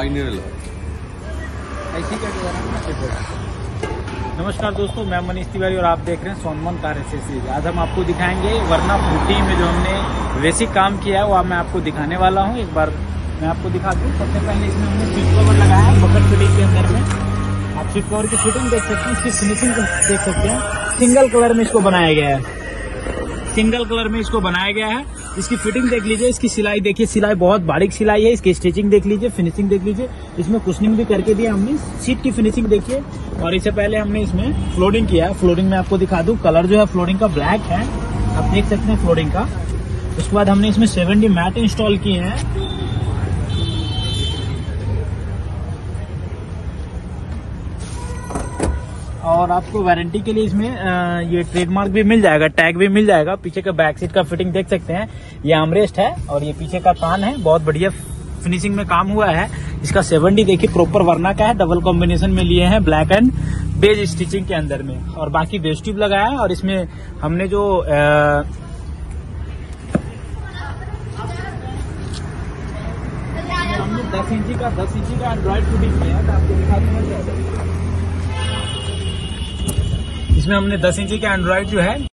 क्या नमस्कार दोस्तों, मैं मनीष तिवारी और आप देख रहे हैं सोनमन कार एसेसरीज आज हम आपको दिखाएँगे वरना फ्रूटी में जो हमने बेसिक काम किया है, वो मैं आपको दिखाने वाला हूँ। एक बार मैं आपको दिखा दूँ। सबसे पहले इसमें हमने सीट कवर लगाया है बकट फिटिंग के अंदर में। आप सीट कवर की फिटिंग देख सकते हैं, इसकी फिनिशिंग देख सकते हैं। सिंगल कलर में इसको बनाया गया है। सिंगल कलर में इसको बनाया गया है। इसकी फिटिंग देख लीजिए, इसकी सिलाई देखिए, सिलाई बहुत बारीक सिलाई है। इसकी स्टिचिंग देख लीजिए, फिनिशिंग देख लीजिए। इसमें कुशनिंग भी करके दिया हमने। सीट की फिनिशिंग देखिए। और इससे पहले हमने इसमें फ्लोरिंग किया है। फ्लोरिंग में आपको दिखा दू कलर जो है फ्लोरिंग का ब्लैक है। आप देख सकते हैं फ्लोरिंग का। उसके बाद हमने इसमें सेवन मैट इंस्टॉल किए हैं। और आपको वारंटी के लिए इसमें ये ट्रेडमार्क भी मिल जाएगा टैग भी मिल जाएगा। पीछे का बैक सीट का फिटिंग देख सकते हैं। ये आमरेस्ट है और ये पीछे का कान है। बहुत बढ़िया फिनिशिंग में काम हुआ है। इसका सेवन डी देखिए प्रॉपर वर्ना का है। डबल कॉम्बिनेशन में लिए हैं ब्लैक एंड बेज स्टिचिंग के अंदर में। और बाकी बेस ट्यूब लगाया है और इसमें हमने जो आ, हमने दस इंची का दस इंची का एंड्रॉइड फिटिंग किया है। तो आपको दिखा इसमें हमने 10 इंची का एंड्रॉइड जो है